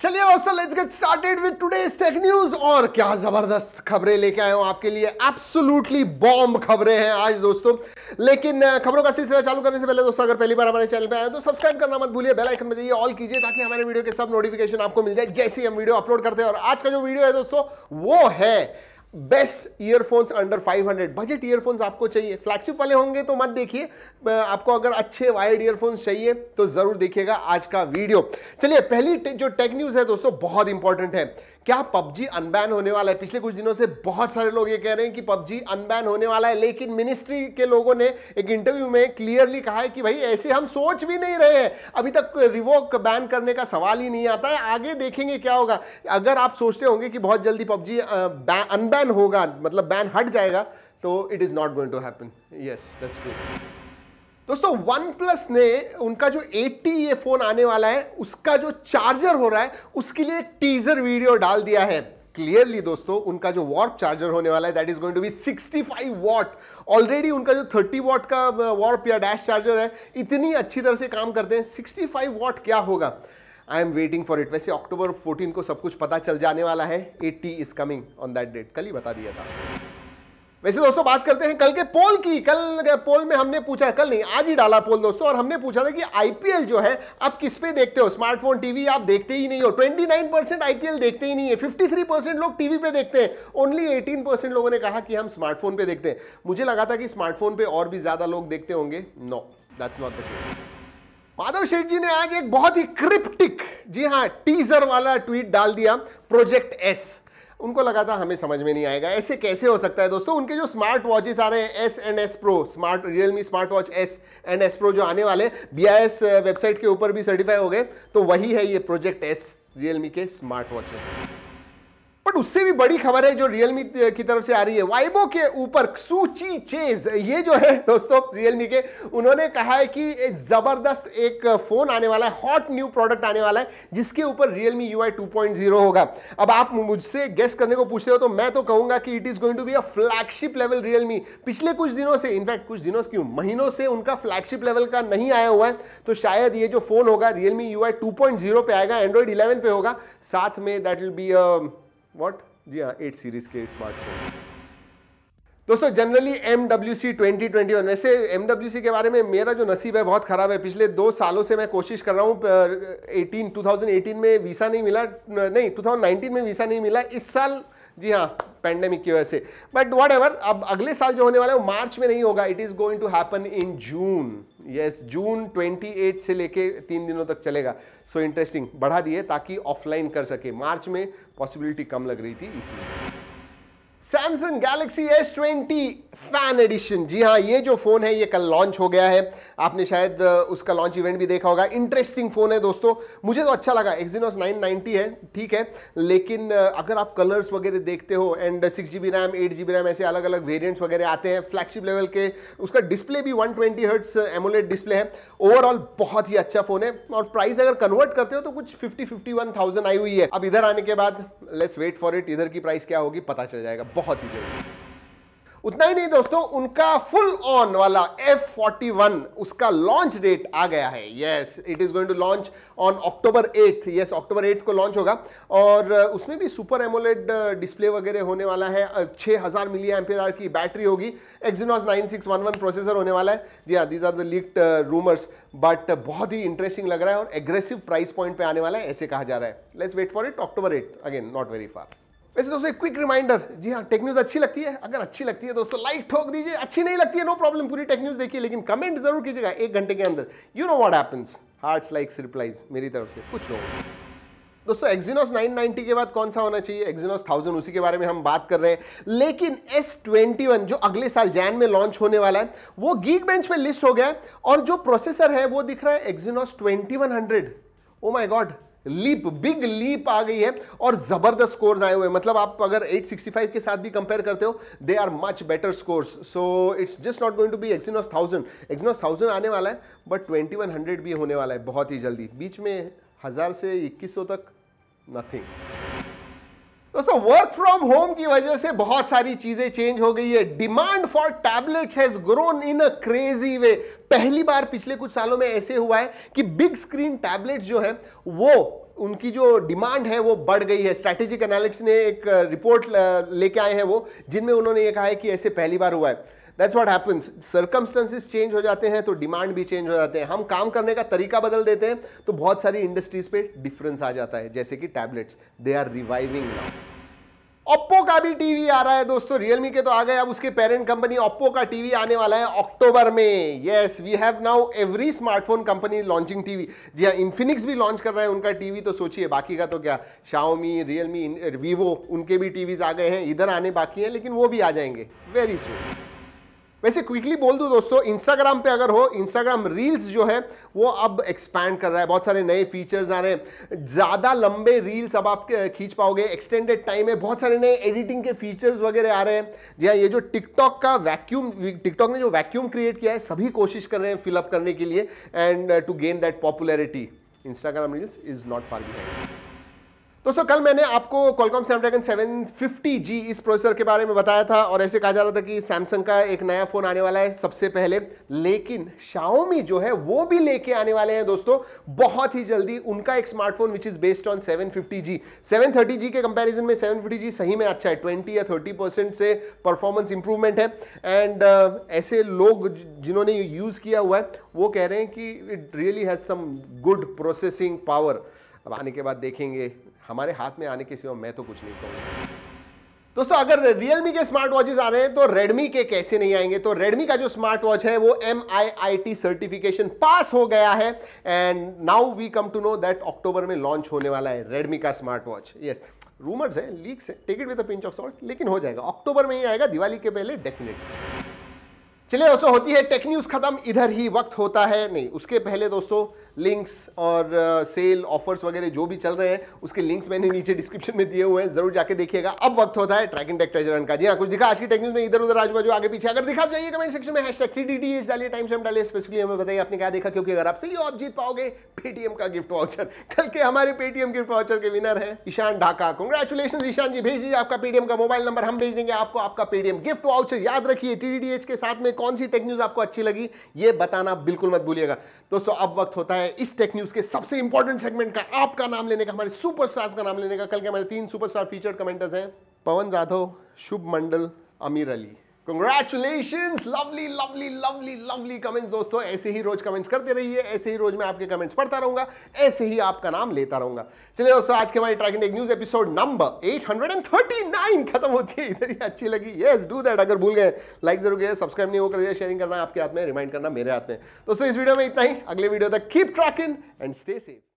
चलिए दोस्तों let's get started with today's tech news और क्या ज़बरदस्त खबरें लेके आए हूँ आपके लिए? एब्सोल्युटली बॉम्ब खबरें हैं आज, दोस्तों। लेकिन खबरों का सिलसिला चालू करने से पहले, दोस्तों, अगर पहली बार हमारे चैनल पे आए तो सब्सक्राइब करना मत भूलिए बेल आइकन बजाइए ऑल कीजिए, ताकि हमारे वीडियो के सब नोटिफिकेशन आपको मिल जाए, जैसे ही हम वीडियो अपलोड करते हैं। और आज का जो वीडियो है, दोस्तों, वो है best earphones under 500 budget earphones आपको चाहिए। फ्लैगशिप वाले होंगे तो मत देखिए। आपको अगर अच्छे वायर्ड ईयरफोन्स चाहिए तो ज़रूर देखिएगा आज का वीडियो चलिए, पहली जो टेक न्यूज़ है दोस्तों, बहुत इंपॉर्टेंट है। क्या पबजी अनबैन होने वाला है? पिछले कुछ दिनों से बहुत सारे लोग ये कह रहे हैं कि पबजी अनबैन होने वाला है, लेकिन मिनिस्ट्री के लोगों ने एक इंटरव्यू में क्लियरली कहा है कि भाई, ऐसे हम सोच भी नहीं रहे हैं। अभी तक रिवोक बैन करने का सवाल ही नहीं आता है। आगे देखेंगे क्या होगा। अगर आप सोचते होंगे कि बहुत जल्दी पबजी अनबैन होगा मतलब बैन हट जाएगा तो it is not going to happen yes that's true दोस्तों वन प्लस ने उनका जो 80 ये फ़ोन आने वाला है, उसका जो चार्जर हो रहा है, उसके लिए टीजर वीडियो डाल दिया है. क्लियरली दोस्तों, उनका जो वॉर्प चार्जर होने वाला है that is going to be 65 watt already उनका जो 30 वॉट का वॉर्प या डैश चार्जर है, इतनी अच्छी तरह से काम करते हैं 65 वॉट क्या होगा? I am waiting for it वैसे अक्टूबर 14 को सब कुछ पता चल जाने वाला है. 80 is coming on that date कल ही बता दिया था। वैसे दोस्तों, बात करते हैं कल के पोल की। कल पोल में हमने पूछा कल नहीं, आज ही डाला पोल दोस्तों, और हमने पूछा था कि आईपीएल जो है, आप किस पे देखते हो? स्मार्टफ़ोन टीवी आप देखते ही नहीं हो। 29 परसेंट आईपीएल देखते ही नहीं है। 53 परसेंट लोग टीवी पे देखते हैं। ओनली 18 परसेंट लोगों ने कहा कि हम स्मार्टफ़ोन पे देखते हैं। मुझे लगा था कि स्मार्टफ़ोन पे और भी ज़्यादा लोग देखते होंगे। No that's not the case Madhav Sheth ji ने आज एक बहुत ही क्रिप्टिक, जी हाँ टीजर वाला ट्वीट डाल दिया प्रोजेक्ट एस उनको लगा था हमें समझ में नहीं आएगा। ऐसे कैसे हो सकता है दोस्तों? उनके जो स्मार्ट वॉचेस आ रहे हैं S and S pro smart Realme smart watch S and S pro जो आने वाले बीआईएस वेबसाइट के ऊपर भी सर्टिफाई हो गए तो वही है ये प्रोजेक्ट एस रियलमी के स्मार्ट वॉचेस बट उससे भी बड़ी खबर है जो रियलमी की तरफ़ से आ रही है। वाइबो के ऊपर सूची चेज ये जो है दोस्तों रियलमी के, उन्होंने कहा है कि ज़बरदस्त एक फ़ोन आने वाला है हॉट न्यू प्रोडक्ट आने वाला है, जिसके ऊपर रियलमी यू आई होगा। अब आप मुझसे गेस करने को पूछते हो तो मैं तो कहूँगा कि it is going to be a flagship level Realme पिछले कुछ दिनों से इनफैक्ट कुछ दिनों क्यों, महीनों से उनका फ्लैगशिप लेवल का नहीं आया हुआ है तो शायद ये जो फ़ोन होगा रियलमी यू आई पे आएगा एंड्रॉइड इलेवन पे होगा, साथ में दैट विल बी व्हाट जी हाँ एट सीरीज़ के स्मार्टफ़ोन दोस्तों generally M W C twenty twenty one वैसे एम डब्ल्यू सी के बारे में मेरा जो नसीब है, बहुत ख़राब है। पिछले दो सालों से मैं कोशिश कर रहा हूँ एटीन टू थाउज़ेंड एटीन में वीसा नहीं मिला नहीं टू थाउज़ेंड नाइनटीन में वीसा नहीं मिला इस साल। जी हाँ पैंडेमिक की वजह से। बट वॉट एवर अब अगले साल जो होने वाला है, वो मार्च में नहीं होगा। It is going to happen in June yes June 28 से लेके तीन दिनों तक चलेगा। सो इंटरेस्टिंग बढ़ा दिए ताकि ऑफलाइन कर सके। मार्च में पॉसिबिलिटी कम लग रही थी, इसलिए। Samsung Galaxy S twenty fan edition जी हाँ ये जो फ़ोन है, ये कल लॉन्च हो गया है। आपने शायद उसका लॉन्च इवेंट भी देखा होगा। इंटरेस्टिंग फ़ोन है दोस्तों। मुझे तो अच्छा लगा। एक्जीनोस 990 है, ठीक है। लेकिन अगर आप कलर्स वगैरह देखते हो and six G B RAM eight G B RAM ऐसे अलग अलग वेरियंट्स वगैरह आते हैं फ्लैगशिप लेवल के, उसका डिस्प्ले भी one twenty hertz AMOLED display है। ओवरऑल बहुत ही अच्छा फ़ोन है। और प्राइस अगर कन्वर्ट करते हो तो कुछ फिफ्टी फिफ्टी वन थाउज़ेंड आई हुई है। अब इधर आने के बाद लेट्स वेट फॉर इट इधर की प्राइस क्या होगी, पता चल जाएगा। बहुत ही जल्दी उतना ही नहीं दोस्तों, उनका फुल ऑन वाला F41 उसका लॉन्च डेट आ गया है। Yes it is going to launch on October eight yes October eight को लॉन्च होगा। और उसमें भी सुपर एमोलेड डिस्प्ले वगैरह होने वाला है। 6000 हज़ार मिली एम्पियर की बैटरी होगी। एक्सिनॉस 9611 प्रोसेसर होने वाला है। जी हाँ these are the leaked rumours but बहुत ही इंटरेस्टिंग लग रहा है और एग्रेसिव प्राइस पॉइंट पे आने वाला है, ऐसे कहा जा रहा है। Let's wait for it October eight again not very far वैसे दोस्तों, एक क्विक रिमाइंडर जी हाँ टेक न्यूज़ अच्छी लगती है। अगर अच्छी लगती है, दोस्तों लाइक ठोक दीजिए। अच्छी नहीं लगती है नो प्रॉब्लम पूरी टेक न्यूज़ देखिए, लेकिन कमेंट ज़रूर कीजिएगा एक घंटे के अंदर। You know what happens hearts likes replies मेरी तरफ़ से कुछ लोगों दोस्तों एक्जीनोस 990 के बाद कौन सा होना चाहिए? एक्जीनोस 1000 उसी के बारे में हम बात कर रहे हैं। लेकिन S21 जो अगले साल जैन में लॉन्च होने वाला है, वो गीक बेंच में लिस्ट हो गया है और जो प्रोसेसर है, वो दिख रहा है Exynos 2100 oh my god leap, big leap आ गई है और ज़बरदस्त स्कोर्स आए हुए मतलब आप अगर 865 के साथ भी कंपेयर करते हो they are much better scores so it's just not going to be Exynos thousand Exynos thousand आने वाला है बट 2100 भी होने वाला है बहुत ही जल्दी। बीच में हज़ार से 2100 तक नथिंग दोस्तों वर्क फ्रॉम होम की वजह से बहुत सारी चीज़ें चेंज हो गई है। Demand for tablets has grown in a crazy way पहली बार पिछले कुछ सालों में ऐसे हुआ है कि बिग स्क्रीन टैबलेट्स जो है, वो, उनकी जो डिमांड है, वो बढ़ गई है। स्ट्रैटेजिक एनालिटिक्स ने एक रिपोर्ट लेके आए हैं वो, जिनमें उन्होंने ये कहा है कि ऐसे पहली बार हुआ है। That's what happens circumstances change हो जाते हैं तो डिमांड भी चेंज हो जाते हैं। हम काम करने का तरीका बदल देते हैं तो बहुत सारी इंडस्ट्रीज़ पे डिफरेंस आ जाता है, जैसे कि tablets they are reviving now Oppo का भी टीवी आ रहा है दोस्तों रियलमी के तो आ गए, अब उसके पेरेंट कंपनी ओप्पो का टीवी आने वाला है अक्टूबर में. Yes we have now every smartphone company launching TV जी हाँ इन्फिनिक्स भी लॉन्च कर रहा है उनका टीवी तो सोचिए, बाकी का तो क्या? शाओमी रियलमी वीवो उनके भी टीवीज आ गए हैं, इधर आने बाकी हैं, लेकिन वो भी आ जाएँगे वेरी सुन वैसे क्विकली बोल दूँ दोस्तों इंस्टाग्राम पे अगर हो इंस्टाग्राम रील्स जो है, वो अब एक्सपैंड कर रहा है। बहुत सारे नए फीचर्स आ रहे हैं। ज़्यादा लंबे रील्स अब आप खींच पाओगे। एक्सटेंडेड टाइम है। बहुत सारे नए एडिटिंग के फीचर्स वगैरह आ रहे हैं। जी हाँ ये जो टिकटॉक का वैक्यूम टिकटॉक ने जो वैक्यूम क्रिएट किया है, सभी कोशिश कर रहे हैं फिलअप करने के लिए। And to gain that popularity Instagram reels is not far behind दोस्तों कल मैंने आपको Qualcomm Snapdragon 750G इस प्रोसेसर के बारे में बताया था और ऐसे कहा जा रहा था कि सैमसंग का एक नया फ़ोन आने वाला है सबसे पहले। लेकिन Xiaomi जो है वो भी लेके आने वाले हैं दोस्तों बहुत ही जल्दी उनका एक smartphone which is based on 750G 730G के कंपैरिजन में 750G सही में अच्छा है 20 या 30 परसेंट से परफॉर्मेंस इंप्रूवमेंट है। एंड uh, ऐसे लोग जिन्होंने यूज़ किया हुआ है वो कह रहे हैं कि it really has some good processing power अब आने के बाद देखेंगे हमारे हाथ में आने के सिवा मैं तो कुछ नहीं कहूँगा। दोस्तों, अगर Realme के स्मार्ट वॉचेस आ रहे हैं तो Redmi के कैसे नहीं आएँगे? तो Redmi का जो स्मार्ट वॉच है, वो M I I T certification pass हो गया है। And now we come to know that अक्टूबर में लॉन्च होने वाला है Redmi का स्मार्ट वॉच यस रूमर्स है लीक्स है। Take it with pinch of salt लेकिन हो जाएगा। अक्टूबर में ही आएगा, दिवाली के पहले डेफिनेटली चलिए दोस्तों होती है टेक न्यूज़ खत्म इधर ही वक्त होता है। नहीं उसके पहले दोस्तों लिंक्स और सेल uh, ऑफर्स वगैरह जो भी चल रहे हैं उसके लिंक्स मैंने नीचे डिस्क्रिप्शन में दिए हुए हैं ज़रूर जाके देखिएगा। अब वक्त होता है ट्रैकिंग टेक ट्रेजर का। जी हाँ कुछ दिखा आज की टेक न्यूज़ में इधर उधर आजू बाजू आगे पीछे। अगर दिखा जाइए कमेंट सेक्शन में डी डालिए टाइम स्टैम्प डालिए स्पेसिफिकली हमें बताइए आपने क्या देखा क्योंकि अगर आप सही हो आप जीत पाओगे पेटीएम का गिफ्ट वाउचर कल के हमारे पेटीएम गिफ्ट वाउचर के विनर है ईशान ढाका। कंग्रेचुलेशन ईशान जी भेज दीजिए आपका पेटीएम का मोबाइल नंबर हम भेज देंगे आपको आपका पेटीएम गिफ्ट वाउचर याद रखिए टीडीएच के साथ में कौन सी टेक न्यूज़ आपको अच्छी लगी, ये बताना बिल्कुल मत भूलिएगा। दोस्तों, अब वक्त होता है इस टेक न्यूज़ के सबसे इंपॉर्टेंट सेगमेंट का, आपका नाम लेने का, हमारे सुपरस्टार्स का नाम लेने का। कल के हमारे तीन सुपरस्टार फीचर कमेंटर्स हैं, पवन Jadhav, Shubh Mandal, Amir Ali. Congratulation lovely lovely lovely lovely comments दोस्तों। ऐसे ही रोज कमेंट्स करते रहिए, ऐसे ही रोज मैं आपके कमेंट्स पढ़ता रहूँगा, ऐसे ही आपका नाम लेता रहूँगा। चलिए दोस्तों, आज के हमारे ट्रैकिंग एक न्यूज़ एपिसोड नंबर 839 खत्म होती है। इधर ही अच्छी लगी। यस डू दैट अगर भूल गए। लाइक ज़रूर गए सब्सक्राइब नहीं हो कर दिया शेयरिंग करना आपके हाथ में रिमाइंड करना मेरे हाथ में। दोस्तों, इस वीडियो में इतना ही। अगले वीडियो तक keep tracking and stay safe